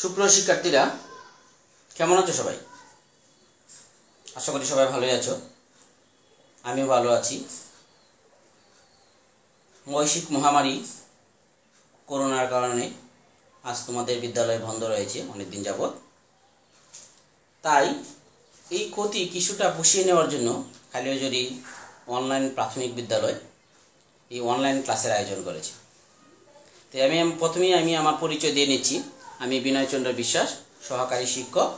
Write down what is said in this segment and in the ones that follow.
সুপ্রিয় শিক্ষার্থীরা, কেমন আছো সবাই? আশা করি সবাই ভালোই আছো। আমিও ভালো আছি। বৈশ্বিক মহামারী করোনার কারণে আজ তোমাদের বিদ্যালয় বন্ধ রয়েছে, অনেকদিন যাবৎ। তাই এই ক্ষতি কিছুটা পুষিয়ে নেওয়ার জন্য খালিয়াজুরি অনলাইন প্রাথমিক বিদ্যালয় এই অনলাইন ক্লাসের আয়োজন করেছে। তো আমি প্রথমেই আমি আমার পরিচয় দিয়ে নিচ্ছি। আমি বিনয়চন্দ্র বিশ্বাস, সহকারী শিক্ষক,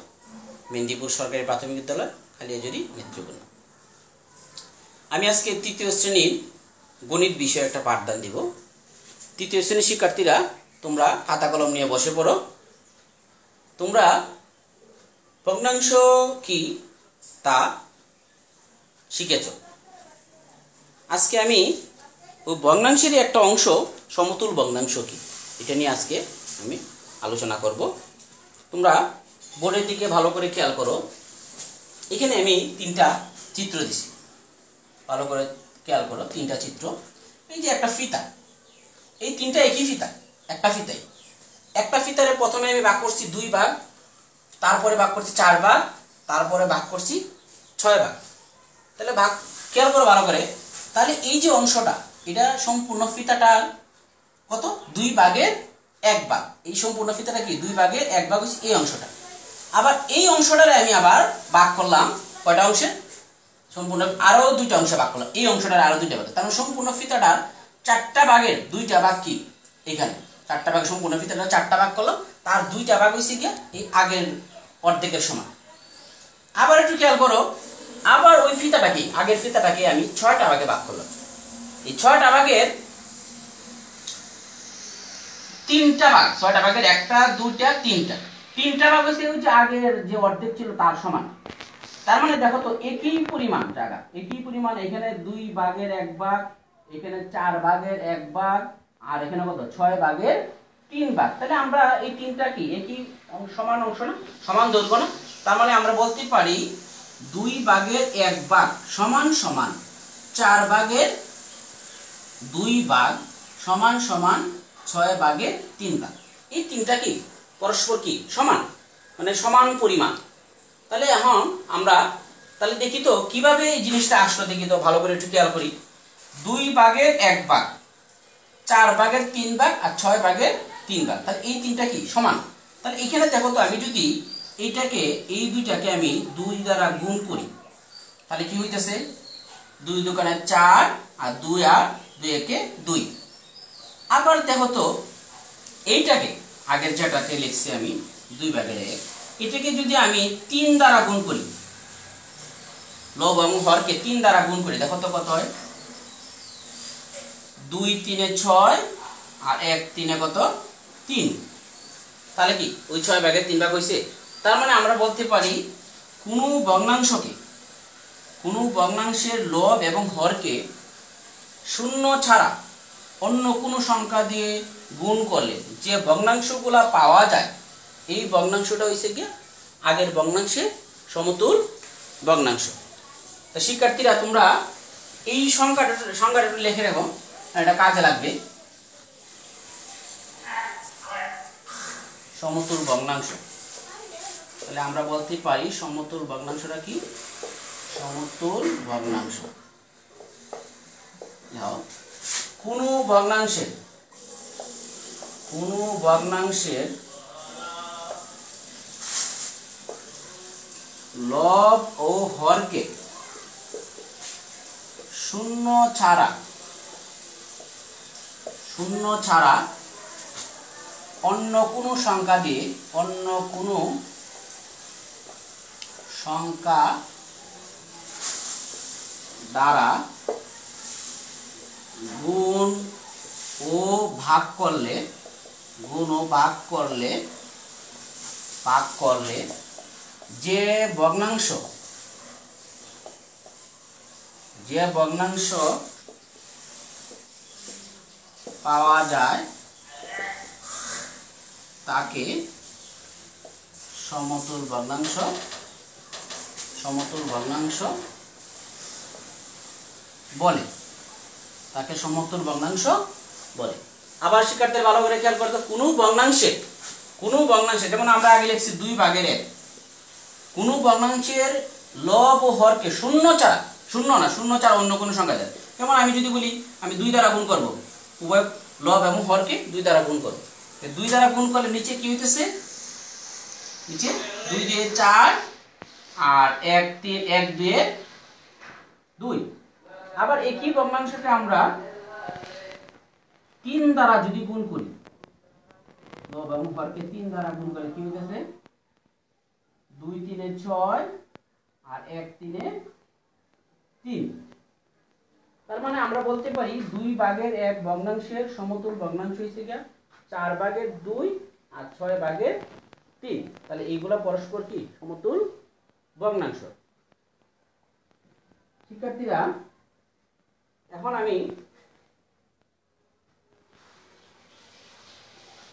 মেদিনীপুর সরকারি প্রাথমিক বিদ্যালয় খালিয়াজুরি নেতৃবৃন্দ আমি আজকে তৃতীয় শ্রেণির গণিত বিষয়ে একটা পাঠদান দিব। তৃতীয় শ্রেণির শিক্ষার্থীরা, তোমরা খাতা কলম নিয়ে বসে পড়ো। তোমরা ভগ্নাংশ কি তা শিখেছ। আজকে আমি ওই ভগ্নাংশেরই একটা অংশ, সমতুল ভগ্নাংশ কি, এটা নিয়ে আজকে আমি আলোচনা করব। তোমরা বোর্ডের দিকে ভালো করে খেয়াল করো। এখানে আমি তিনটা চিত্র দিছি। ভালো করে খেয়াল করো, তিনটা চিত্র। এই যে একটা ফিতা। এই তিনটা একই ফিতা, একটা ফিতাই। একটা ফিতারে প্রথমে আমি ভাগ করছি দুই ভাগ, তারপরে ভাগ করছি চার ভাগ, তারপরে ভাগ করছি ছয় ভাগ। তাহলে ভাগ, খেয়াল করো ভালো করে। তাহলে এই যে অংশটা, এটা সম্পূর্ণ ফিতাটার কত? দুই ভাগের এক ভাগ। এই সম্পূর্ণ ফিতাটা কি? দুই ভাগের এক ভাগ হচ্ছে এই অংশটা। আবার এই অংশটারে আমি আবার ভাগ করলাম কয়টা অংশে? সম্পূর্ণ আরও দুইটা অংশে ভাগ করলাম। এই অংশটার আরও দুইটা ভাগ। তার মানে সম্পূর্ণ ফিতাটার চারটা ভাগের দুইটা ভাগ কি? এখানে। চারটা ভাগ সম্পূর্ণ ফিতাটা চারটা ভাগ করলাম। তার দুইটা ভাগ হয়েছে গিয়ে এই আগের অর্ধেকের সমান। আবার একটু খেয়াল করো, আবার ওই ফিতাটাকে, আগের ফিতাটাকে আমি ছয়টা ভাগে ভাগ করলাম। এই ছয়টা ভাগের তিনটা ভাগ, ছয়টা ভাগের একটা, দুইটা, তিনটা। তিনটা ভাগ হচ্ছে ওই যে আগের যে অর্ধেক ছিল তার সমান। তার মানে দেখো তো, একই পরিমাণ জায়গা, একই পরিমাণ, এখানে দুই ভাগের এক ভাগ, এখানে চার ভাগের এক ভাগ, আর এখানে কত? ছয় ভাগের তিন ভাগ। তাহলে আমরা এই তিনটা কি, একই সমান অংশ না? সমান দৈর্ঘ্য না? তার মানে আমরা বলতে পারি দুই ভাগের এক ভাগ সমান সমান চার ভাগের দুই ভাগ সমান সমান ছয় ভাগের তিন ভাগ। এই তিনটা কি? পরস্পর কি? সমান। মানে সমান পরিমাণ। তাহলে এখন আমরা তাহলে দেখি তো, কীভাবে এই জিনিসটা আসলো দেখি তো, ভালো করে একটু খেয়াল করি। দুই ভাগের এক ভাগ। চার ভাগের তিন ভাগ আর ছয় ভাগের তিন ভাগ। তাহলে এই তিনটা কি? সমান। তাহলে এখানে দেখো তো, আমি যদি এইটাকে, এই দুইটাকে আমি দুই দ্বারা গুণ করি, তাহলে কি হইতেছে? দুই দোকানে চার আর দুই আর দুই একে দুই। আবার দেখো তো, এইটাকে আগের যেটাকে লিখছি আমি দুই ভাগের এক। এটাকে যদি আমি তিন দ্বারা গুণ করি, লব এবং হরকে তিন দ্বারা গুণ করি, দেখো তো কত হয়? দুই তিনে ছয় আর এক তিনে কত? তিন। তাহলে কি? ওই ছয় ভাগের তিন ভাগ হয়েছে তার মানে আমরা বলতে পারি, কোনো ভগ্নাংশকে, কোনো ভগ্নাংশের লব এবং হরকে শূন্য ছাড়া অন্য কোনো সংখ্যা দিয়ে গুণ করলে যে ভগ্নাংশগুলা পাওয়া যায়, এই ভগ্নাংশটা হয়েছে গিয়ে আগের ভগ্নাংশের সমতুল ভগ্নাংশ। তা শিক্ষার্থীরা, তোমরা এই সংখ্যাটা সংখ্যাটা লিখে রাখো, এটা কাজে লাগবে। সমতুল ভগ্নাংশ। তাহলে আমরা বলতে পারি সমতুল ভগ্নাংশটা কি? সমতুল ভগ্নাংশ। কোনো ভগ্নাংশের কোনো ভগ্নাংশের লব ও হরকে শূন্য ছাড়া শূন্য ছাড়া অন্য কোনো সংখ্যা দিয়ে, অন্য কোনো সংখ্যা দ্বারা গুণ ও ভাগ করলে, গুণ ও ভাগ করলে ভাগ করলে যে ভগ্নাংশ যে ভগ্নাংশ পাওয়া যায়, তাকে সমতুল ভগ্নাংশ সমতুল ভগ্নাংশ বলে। তাকে সমতুল ভগ্নাংশ বলে। আবার শিক্ষার্থীর ভালো করে খেয়াল করতে, কোনো ভগ্নাংশে কোনো ভগ্নাংশে, যেমন আমরা আগে লিখছি দুই ভাগের এক, কোনো ভগ্নাংশের লব ও হরকে শূন্য ছাড়া, শূন্য না, শূন্য ছাড়া অন্য কোনো সংখ্যা দেয়। যেমন আমি যদি বলি, আমি দুই দ্বারা গুণ করব, উভয় লব এবং হরকে দুই দ্বারা গুণ করব। দুই দ্বারা গুণ করলে নিচে কি হইতেছে? নিচে দুই দিয়ে চার, আর এক তিন এক দুয়ে দুই। আবার একই ভগ্নাংশকে আমরা তিন দ্বারা যদি গুণ করি হরকে তিন দ্বারা গুণ করলে কি হইতেছে? দুই তিনে ছয় আর এক তিনে তিন। তার মানে আমরা বলতে পারি দুই ভাগের এক ভগ্নাংশের সমতুল ভগ্নাংশ হচ্ছে গিয়া চার ভাগের দুই আর ছয় ভাগের তিন। তাহলে এইগুলা পরস্পর কি? সমতুল ভগ্নাংশ। শিক্ষার্থীরা এখন আমি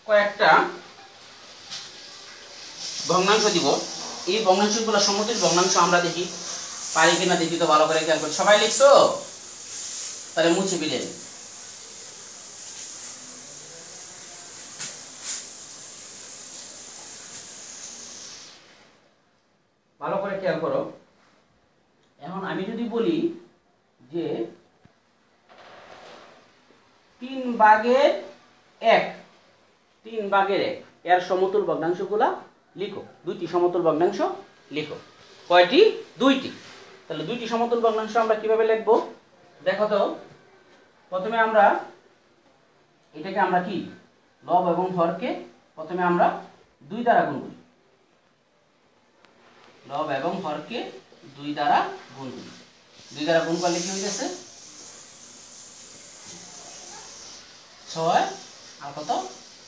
কয়েকটা ভগ্নাংশ দিব। এই ভগ্নাংশগুলো সমতুল ভগ্নাংশ আমরা দেখি। পারি কিনা দেখি তো ভালো করে খেয়াল করি। সবাই লিখছো? তাহলে মুছে দিলেন ভালো করে খেয়াল করো এখন আমি যদি বলি যে তিন ভাগের এক। তিন ভাগের এক। এর সমতুল ভগ্নাংশগুলা লিখো। দুইটি সমতুল ভগ্নাংশ লিখো। কয়টি? দুইটি। তাহলে দুইটি সমতুল ভগ্নাংশ আমরা কীভাবে লিখব? দেখো তো, প্রথমে আমরা এটাকে আমরা কি? লব এবং হরকে প্রথমে আমরা দুই দ্বারা গুণ করি। লব এবং হরকে দুই দ্বারা গুণ করি। দুই দ্বারা গুণ করলে কি হয়ে গেছে ছয়, আর কত?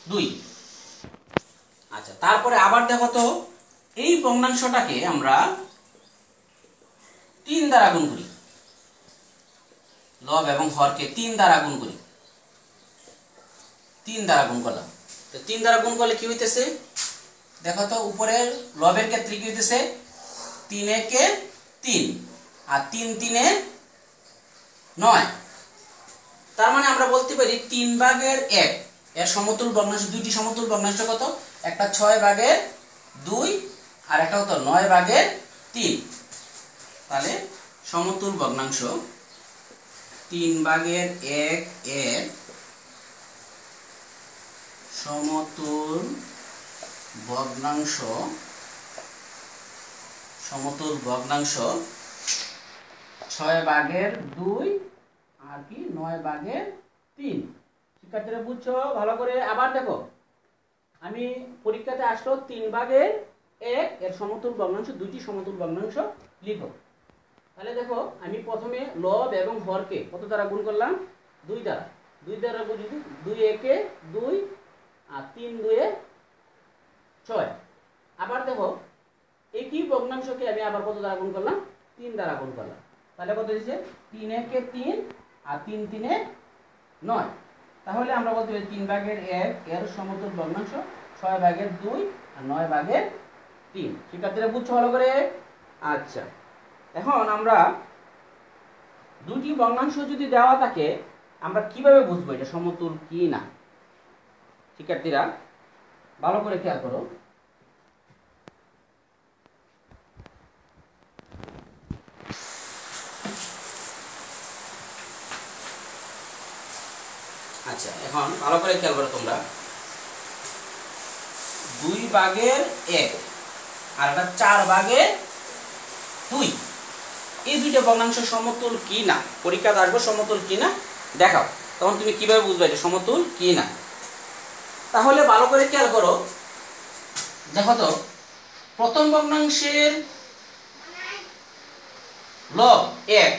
দুই। আচ্ছা তারপরে আবার দেখো তো, এই ভগ্নাংশটাকে আমরা তিন দ্বারা গুণ করি। লব এবং হরকে তিন দ্বারা গুণ করি। তিন দ্বারা গুণ করলাম। তো তিন দ্বারা গুণ করলে কি হইতেছে? দেখো তো, উপরের লবের ক্ষেত্রে কি হইতেছে? তিন একে তিন। আর তিন তিনে নয়। তার মানে আমরা বলতে পারি তিন ভাগের এক। এর সমতুল ভগ্নাংশ, দুইটি সমতুল ভগ্নাংশ কত? একটা ছয় ভাগের দুই, আর একটা কত? নয় ভাগের তিন। তাহলে সমতুল ভগ্নাংশ তিন ভাগের এক এর সমতুল ভগ্নাংশ সমতুল ভগ্নাংশ ছয় ভাগের দুই আর কি? নয় ভাগের তিন। শিক্ষার্থীরা বুঝছ? ভালো করে আবার দেখো। আমি পরীক্ষাতে আসলো তিন ভাগের এক, এর সমতুল ভগ্নাংশ, দুইটি সমতুল ভগ্নাংশ লিখো। তাহলে দেখো, আমি প্রথমে লব এবং হরকে কত দ্বারা গুণ করলাম? দুই দ্বারা। দুই দ্বারা গুণ দুই একে দুই আর তিন দুয়ে ছয়। আবার দেখো, একই ভগ্নাংশকে আমি আবার কত দ্বারা গুণ করলাম? তিন দ্বারা গুণ করলাম। তাহলে কত দিচ্ছে তিন একে তিন আর তিন তিনে নয়। তাহলে আমরা বলতে পারি তিন ভাগের এক, এর সমতুল ভগ্নাংশ ছয় ভাগের দুই আর নয় ভাগের তিন। শিক্ষার্থীরা বুঝছ ভালো করে? আচ্ছা। এখন আমরা দুটি ভগ্নাংশ যদি দেওয়া থাকে, আমরা কীভাবে বুঝব এটা সমতুল কি না? শিক্ষার্থীরা ভালো করে খেয়াল করো। আচ্ছা এখন ভালো করে খেয়াল করো তোমরা। দুই ভাগের এক, আর একটা চার ভাগের দুই। এই দুইটা ভগ্নাংশ সমতুল কি না? পরীক্ষাতে আসব সমতুল কি না? দেখাও, তখন তুমি কীভাবে বুঝবে এটা সমতুল কি না? তাহলে ভালো করে খেয়াল করো, দেখো তো, প্রথম ভগ্নাংশের লব এক,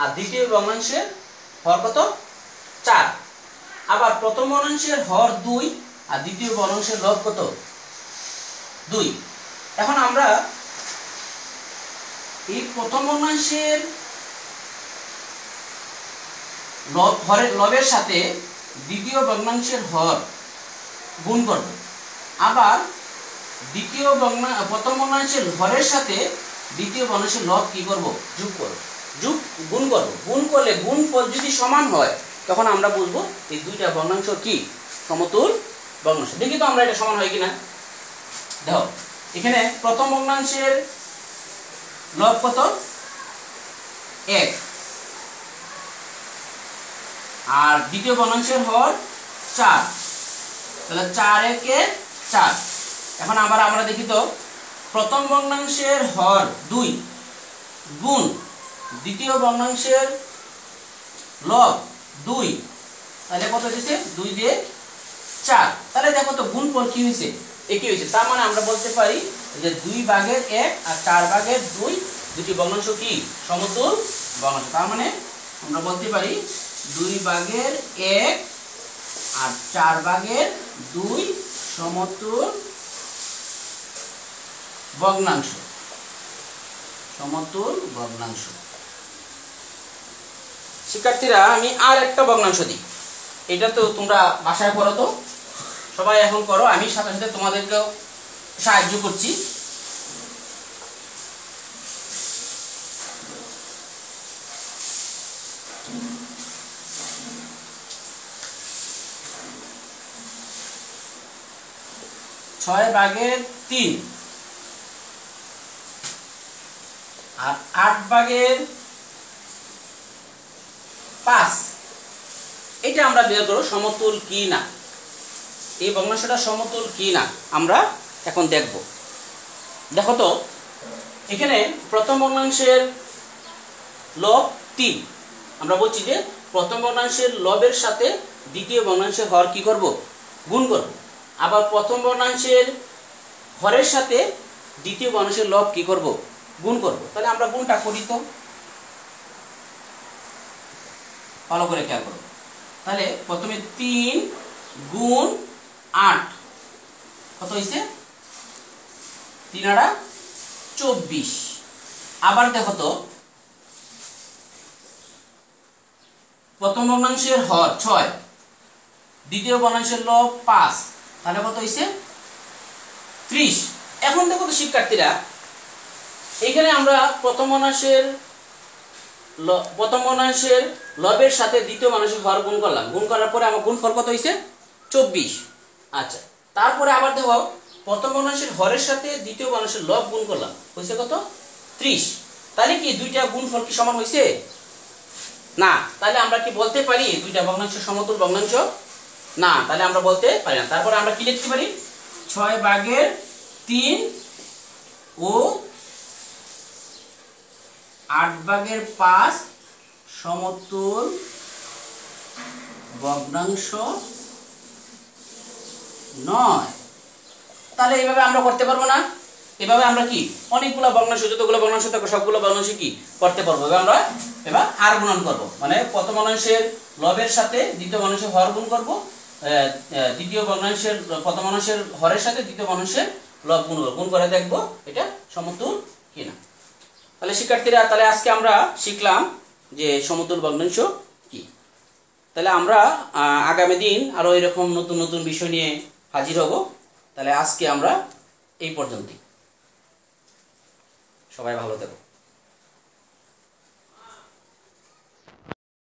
আর দ্বিতীয় ভগ্নাংশের হর কত? চার। আবার প্রথম ভগ্নাংশের হর দুই আর দ্বিতীয় ভগ্নাংশের লব কত? দুই। এখন আমরা এই প্রথম ভগ্নাংশের লব হরের লবের সাথে দ্বিতীয় ভগ্নাংশের হর গুণ করব। আবার দ্বিতীয় ভগ্না প্রথম ভগ্নাংশের হরের সাথে দ্বিতীয় ভগ্নাংশের লব কি করব? যোগ করব। যোগ গুণ করব। গুণ করলে গুণ ফল যদি সমান হয় তখন আমরা বুঝব এই দুইটা ভগ্নাংশ কি? সমতুল ভগ্নাংশ। দেখি তো আমরা এটা সমান হয় কিনা। দেখো, এখানে প্রথম ভগ্নাংশের লব কত? এক। আর দ্বিতীয় ভগ্নাংশের হর চার। তাহলে চার একে চার। এখন আবার আমরা দেখি তো, প্রথম ভগ্নাংশের হর দুই গুণ দ্বিতীয় ভগ্নাংশের লব দুই। তাহলে কত হয়েছে দুই দিয়ে চার। তাহলে দেখো তো গুণ পর কি হয়েছে একই হয়েছে তার মানে আমরা বলতে পারি যে দুই ভাগের এক আর চার ভাগের দুই দুটি ভগ্নাংশ কি? সমতুল ভগ্নাংশ। তার মানে আমরা বলতে পারি দুই ভাগের এক আর চার ভাগের দুই সমতুল ভগ্নাংশ। সমতুল ভগ্নাংশ। শিক্ষার্থীরা, আমি আর একটা ভগ্নাংশ দিই। এটা তো তোমরা বাসায় করো তো। সবাই এখন করো, আমি সাথে সাথে তোমাদেরকেও সাহায্য করছি। ছয় ভাগের তিন। আর আট ভাগের পাঁচ এটা আমরা বের করো সমতুল কি না? এই ভগ্নাংশটা সমতুল কি না? আমরা এখন দেখব। দেখো তো, এখানে প্রথম ভগ্নাংশের লব তিন। আমরা বলছি যে প্রথম ভগ্নাংশের লবের সাথে দ্বিতীয় ভগ্নাংশের হর কি করব? গুণ করব। আবার প্রথম ভগ্নাংশের হরের সাথে দ্বিতীয় ভগ্নাংশের লব কি করব? গুণ করব। তাহলে আমরা গুণটা করি তো। ভালো করে খেয়াল করো। তাহলে প্রথমে তিন গুণ আট, কত হয়েছে তিন আড়া চব্বিশ। আবার দেখো তো, প্রথম ভগ্নাংশের হর ছয়, দ্বিতীয় ভগ্নাংশের লব পাঁচ, তাহলে কত হয়েছে ত্রিশ। এখন দেখো তো শিক্ষার্থীরা, এখানে আমরা প্রথম ল- প্রথম ভগ্নাংশের লবের সাথে দ্বিতীয় মানুষের হর গুণ করলাম। গুণ করার পরে আমার গুণ ফল কত হয়েছে চব্বিশ। আচ্ছা তারপরে আবার দেখো প্রথম ভগ্নাংশের হরের সাথে দ্বিতীয় মানুষের লব গুণ করলাম। হয়েছে কত? ত্রিশ। তাহলে কি দুইটা গুণ ফল কি সমান হয়েছে না। তাহলে আমরা কি বলতে পারি দুইটা ভগ্নাংশ সমতুল ভগ্নাংশ? না, তাহলে আমরা বলতে পারি না। তারপরে আমরা কি লিখতে পারি? ছয় বাঘের তিন ও ভাগের পাঁচ সমতুল ভগ্নাংশ নয়। তাহলে এইভাবে আমরা করতে পারব না? এভাবে আমরা কি? অনেকগুলো ভগ্নাংশ, যতগুলো ভগ্নাংশ থাকবে, সবগুলো ভগ্নাংশ কি? করতে পারব। এবার আমরা এবার আর গুণন করব। মানে প্রথম ভগ্নাংশের লবের সাথে দ্বিতীয় ভগ্নাংশের হর গুণ করব। দ্বিতীয় ভগ্নাংশের, প্রথম ভগ্নাংশের হরের সাথে দ্বিতীয় ভগ্নাংশের লব গুণ করব। গুণ করে দেখব এটা সমতুল তাহলে শিক্ষার্থীরা, তাহলে আজকে আমরা শিখলাম যে সমতুল ভগ্নাংশ কি। তাহলে আমরা আগামী দিন আরও এরকম নতুন নতুন বিষয় নিয়ে হাজির হব। তাহলে আজকে আমরা এই পর্যন্তই। সবাই ভালো থেকো।